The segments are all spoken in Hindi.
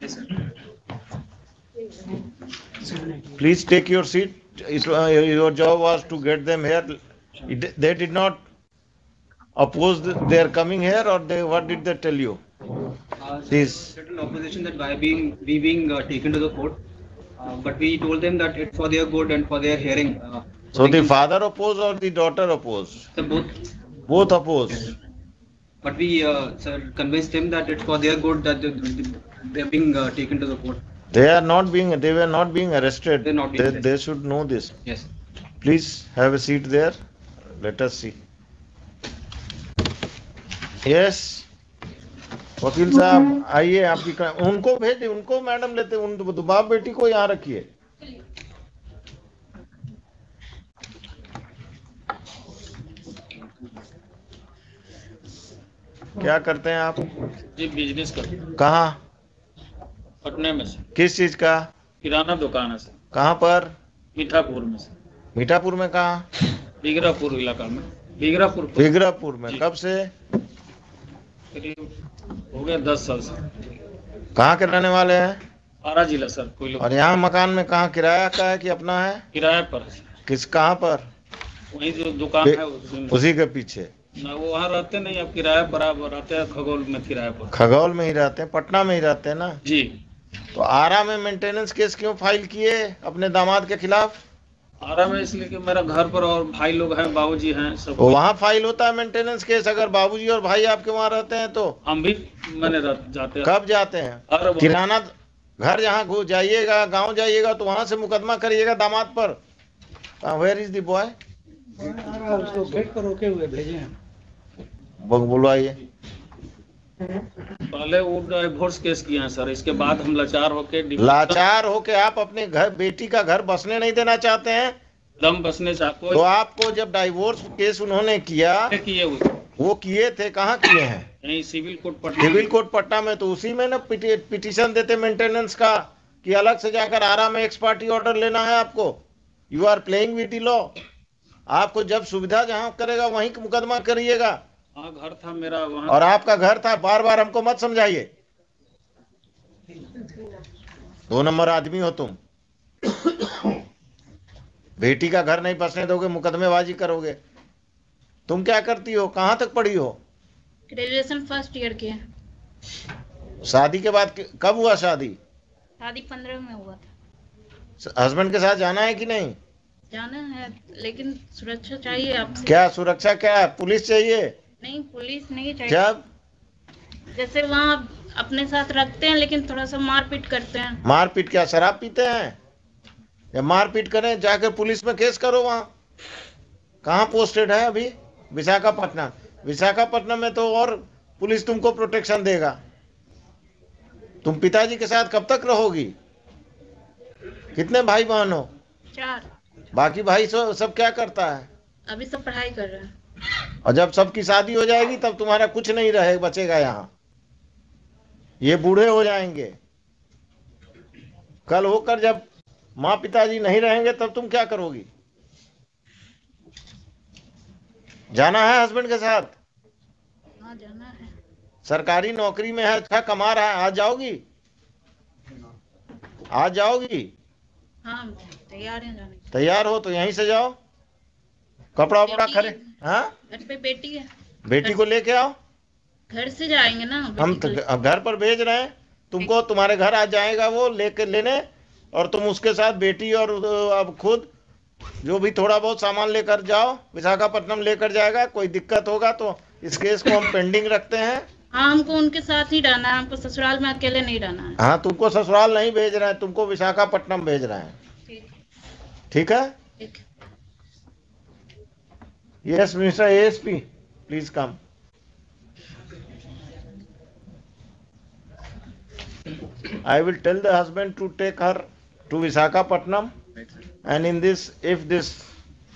Yes, sir. Please take your seat. Uh, your job was to get them here. They did not oppose th- their coming here or they, what did they tell you? Uh, This. Certain opposition that why being, we being uh, taken to the court. Uh, but we told them that it's for their good and for their hearing. Uh, So the father opposed or the daughter opposed? Sir, both. Both opposed. But we, uh, sir, convinced them that it's for their good that they- they're being uh, taken to the court. They are not being, they were not being arrested. They're not being They, arrested. they should know this. Yes. Please have a seat there. Let us see. Yes. वकील साहब आइए आपकी उनको भेज उनको मैडम लेते उन बाप बेटी को यहाँ रखिए क्या करते हैं आप जी बिज़नेस करते हैं कहाँ पटने में से। किस चीज़ का? किराना दुकान है सर। कहाँ पर? मीठापुर में से। मीठापुर में कहा? बिगरापुर इलाका में। बिगरापुर बिगरापुर में। कब से? करीब हो गया दस साल से। कहाँ के रहने वाले हैं? आरा जिला सर कोई और यहाँ मकान में कहाँ किराया का है कि अपना है? किराया पर है किस कहाँ पर? वही जो दुकान है उसी के पीछे। ना वो वहाँ रहते नहीं अब किराया आप रहते हैं खगोल में किराए पर। खगौल में ही रहते हैं पटना में ही रहते हैं ना? जी। तो आरा में मेंटेनेंस केस क्यों फ़ाइल किए अपने दामाद के खिलाफ? आरा में इसलिए कि मेरा घर पर और भाई लोग हैं बाबूजी हैं सब तो वहाँ फ़ाइल होता है मेंटेनेंस केस अगर बाबूजी और भाई आपके वहाँ रहते हैं तो? हम भी मैंने जाते हैं। कब जाते हैं? किराना घर जहाँ घु- जाइएगा गाँव जाइएगा तो वहाँ से मुकदमा करिएगा दामाद पर। वेयर इज़ द बॉय उसको गेट पर रोके हुए भेजे हैं। बुलवाइए। पहले वो डिवोर्स केस किए हैं सर इसके बाद हम लाचार होके लाचार होके आप अपने घर बेटी का घर बसने नहीं देना चाहते हैं? दम बसने आपको तो आपको जब डाइवोर्स केस उन्होंने किया किए वो किए थे कहाँ किए हैं? यही civil court Patna civil court पट्टा में तो उसी में ना पिटी, पिटीशन देते मेंटेनेंस का कि अलग से जाकर आरा में एक्सपार्टी ऑर्डर लेना है आपको। You are playing with the law आपको जब सुविधा जहाँ करेगा वहीं मुकदमा करिएगा। हाँ घर था मेरा वहाँ और आपका घर था बार बार हमको मत समझाइए। दो नंबर आदमी हो तुम। बेटी का घर नहीं बसने दोगे मुकदमेबाजी करोगे। तुम क्या करती हो? कहाँ तक पढ़ी हो? ग्रेजुएशन फ़र्स्ट ईयर के शादी के बाद कब हुआ शादी? शादी पंद्रह में हुआ था। हस्बैंड के साथ जाना है कि नहीं? जाना है लेकिन सुरक्षा चाहिए आपसे। क्या सुरक्षा क्या है? पुलिस चाहिए? नहीं पुलिस नहीं चाहिए। जब जैसे वहाँ अपने साथ रखते हैं लेकिन थोड़ा सा मारपीट करते हैं। मारपीट क्या शराब पीते हैं? या मारपीट करें जाकर पुलिस में केस करो वहाँ। कहाँ पोस्टेड है अभी? विशाखापट्टनम। विशाखापट्टनम में तो और पुलिस तुमको प्रोटेक्शन देगा। तुम पिताजी के साथ कब तक रहोगी? कितने भाई बहन हो? चार। बाकी भाई सब सब क्या करता है? अभी सब पढ़ाई कर रहे हैं। और जब सबकी शादी हो जाएगी तब तुम्हारा कुछ नहीं रहे बचेगा यहाँ। ये बूढ़े हो जाएँगे। कल होकर जब माँ पिताजी नहीं रहेंगे तब तुम क्या करोगी? जाना है हस्बैंड के साथ? हाँ जाना है। सरकारी नौकरी में है अच्छा कमा रहा है। आज जाओगी? आज जाओगी? हाँ तैयार हैं तैयार हो तो यहीं से जाओ। कपड़ा वपड़ा खरे हाँ? घर पे बेटी है। बेटी को लेके आओ। घर से जाएँगे ना हम तो घर पर भेज रहे हैं। तुमको तुम्हारे घर आ जाएगा वो लेके लेने और तुम उसके साथ बेटी और अब खुद जो भी थोड़ा बहुत सामान लेकर जाओ विशाखापट्टनम लेकर जाएगा कोई दिक्कत होगा तो इस केस को हम पेंडिंग रखते हैं। हाँ हमको उनके साथ ही रहना है हमको ससुराल में अकेले नहीं रहना है। हाँ तुमको ससुराल नहीं भेज रहे हैं तुमको विशाखापट्टनम भेज रहे हैं। ठीक ठीक है। Yes, Mr. ASP, please come. I will tell the husband to take her to Visakhapatnam. And in this, if this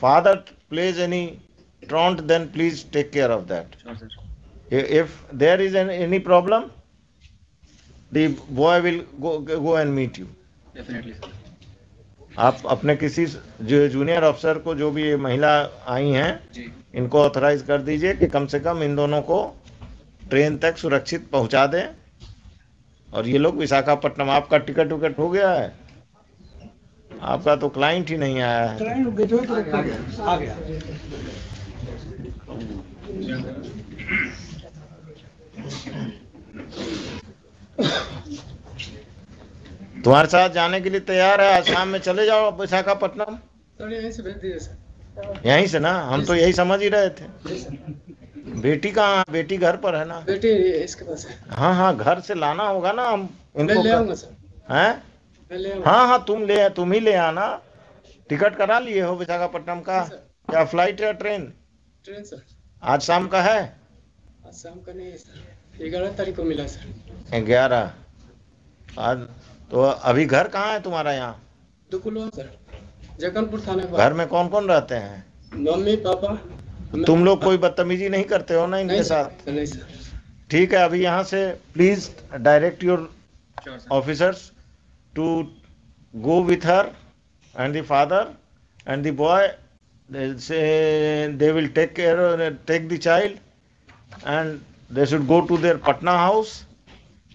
father plays any taunt, then please take care of that. If there is an, any problem, the boy will go, go and meet you. Definitely. आप अपने किसी जो जूनियर अफसर को जो भी ये महिला आई हैं इनको ऑथराइज कर दीजिए कि कम से कम इन दोनों को ट्रेन तक सुरक्षित पहुँचा दें। और ये लोग विशाखापट्टनम आपका टिकट विकट हो गया है। आपका तो क्लाइंट ही नहीं आया है। क्लाइंट गेटवे पर रखा गया आ गया तुम्हारे साथ जाने के लिए तैयार है आज शाम में चले जाओ विशाखापट्टनम। सर यहीं से भेज दीजिए यहीं से ना? हम तो यही समझ ही रहे थे। बेटी कहाँ बेटी घर पर है ना? बेटी इसके पास है। हाँ हाँ घर से लाना होगा ना हम इनको ले आऊँगा सर। हैं? हाँ हाँ तुम ले तुम ही ले आना। टिकट करा लिए हो विशाखापट्टनम का? क्या फ़्लाइट या ट्रेन? Train sir. आज शाम का है? आज शाम का नहीं है सर। ग्यारह तारीख को मिला सर। ग्यारह। आज तो अभी घर कहाँ है तुम्हारा यहाँ? तो जगनपुर थाने घर में कौन कौन रहते हैं? Mummy papa. तुम लोग कोई बदतमीजी नहीं करते हो ना इनके साथ? ठीक है अभी यहाँ से please direct your officers to go with her and the father and the boy care take the child and they should go to their Patna house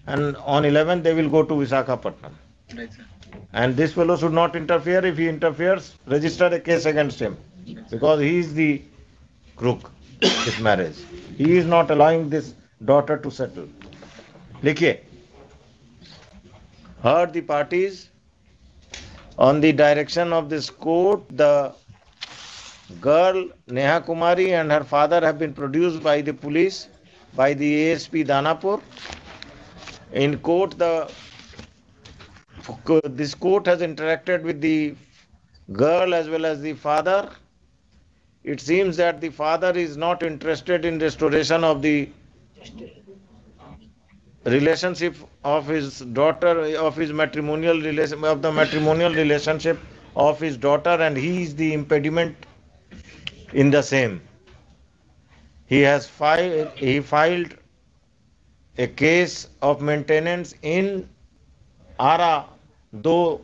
and on 11th they will go to Visakhapatnam. Right, sir. And this fellow should not interfere. If he interferes, register a case against him because he is the crook, this marriage. He is not allowing this daughter to settle. Likhiye. Heard the parties on the direction of this court, the girl Neha Kumari and her father have been produced by the police, by the ASP Danapur in court the this court has interacted with the girl as well as the father. It seems that the father is not interested in restoration of the relationship of his daughter of his matrimonial relation of the matrimonial relationship of his daughter and he is the impediment in the same. He has filed he filed a case of maintenance in ara though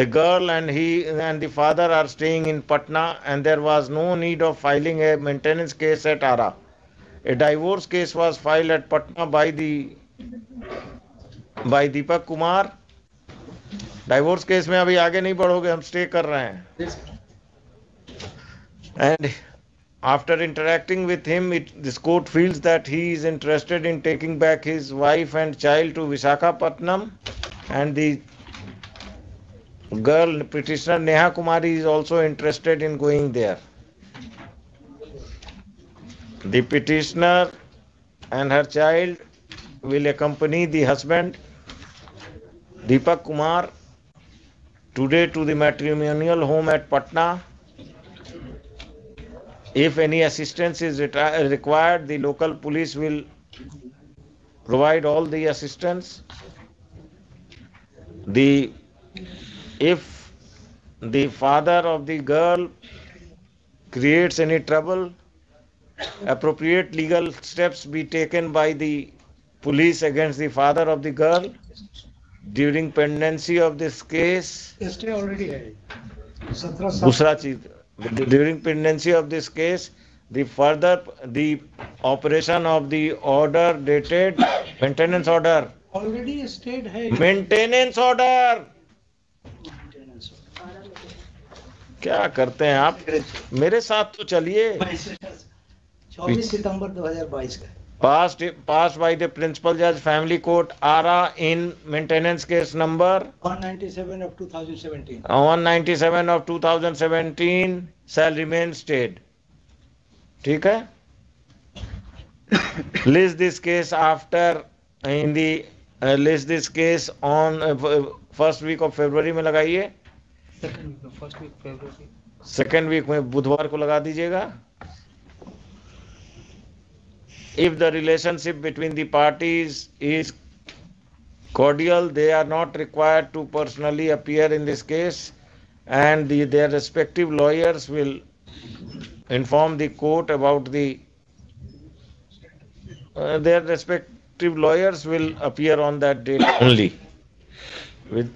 the girl and he and the father are staying in patna and there was no need of filing a maintenance case at ara a divorce case was filed at patna by the by Deepak Kumar divorce case में अभी आगे नहीं बढ़ोगे हम स्टे कर रहे हैं and after interacting with him it, this court feels that he is interested in taking back his wife and child to visakhapatnam. And the girl petitioner neha kumari is also interested in going there. The petitioner and her child will accompany the husband deepak kumar today to the matrimonial home at patna if any assistance is reti- required, the local police will provide all the assistance. The, if the father of the girl creates any trouble, appropriate legal steps be taken by the police against the father of the girl. During pendency of this case, stay already है सत्रह साल दूसरा चीज during pendency of this case the further the operation of the order dated maintenance order already stayed है maintenance order क्या करते हैं आप मेरे साथ तो चलिए चौबीस सितंबर 2022 का passed passed by the principal judge family court ara in maintenance case number 197 of 2017 197 of 2017 shall remain stayed ठीक है list this case after in the uh, list this case on uh, first week of February में लगाइए फ़र्स्ट वीक फरवरी सेकेंड वीक में बुधवार को लगा दीजिएगा if the relationship between the parties is cordial they are not required to personally appear in this case and the, their respective lawyers will inform the court about the uh, their respective lawyers will appear on that date only with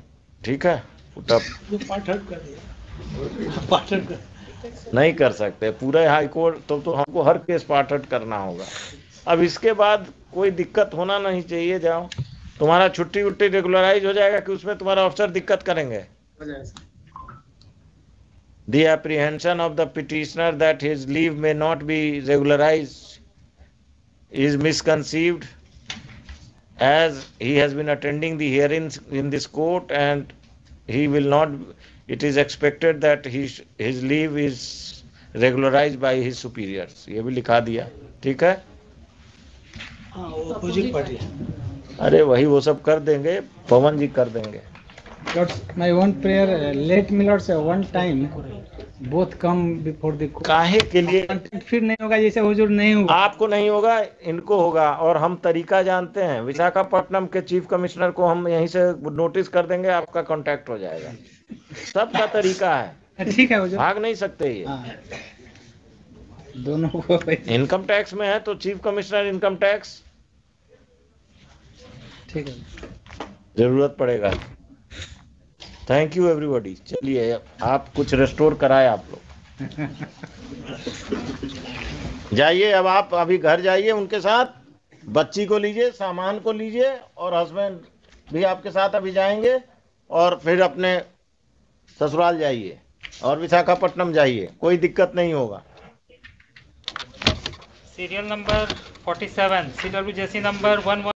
ठीक है put up वो पाठ हट कर दिया पाठ हट कर नहीं कर सकते पूरे हाई कोर्ट तो, तो हमको हर केस पाठट करना होगा अब इसके बाद कोई दिक्कत होना नहीं चाहिए जाओ। तुम्हारा छुट्टी उट्टी रेगुलराइज हो जाएगा कि उसमें तुम्हारा अफसर दिक्कत करेंगे। The apprehension of the petitioner that his leave may not be regularise is misconceived as he has been attending the hearing in this court and he will not it is expected that his leave is regularise by his superiors ये भी लिखा दिया ठीक है? अपोजिट पार्टी अरे वही वो सब कर देंगे पवन जी कर देंगे। Let me Lords uh, one time both come before the court. काहे के लिए? फिर नहीं होगा जैसे हुजूर नहीं हुआ। आपको नहीं होगा इनको होगा और हम तरीका जानते हैं। विशाखापट्टनम के चीफ कमिश्नर को हम यहीं से नोटिस कर देंगे आपका कांटेक्ट हो जाएगा। सबका तरीका है। ठीक है भाग नहीं सकते ये। हाँ। दोनों को इनकम टैक्स में है तो चीफ कमिश्नर इनकम टैक्स। ठीक है। ज़रूरत पड़ेगा। थैंक यू एवरीबॉडी चलिए आप कुछ रेस्टोर कराए आप लोग। जाइए अब आप अभी घर जाइए उनके साथ। बच्ची को लीजिए सामान को लीजिए और हस्बैंड भी आपके साथ अभी जाएँगे और फिर अपने ससुराल जाइए और विशाखापट्टनम जाइए। कोई दिक्कत नहीं होगा। Serial number 47 CWJC number 11